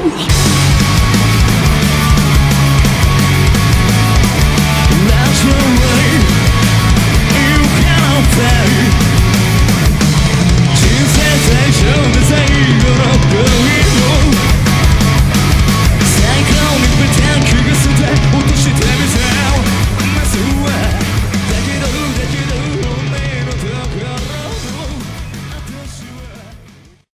ム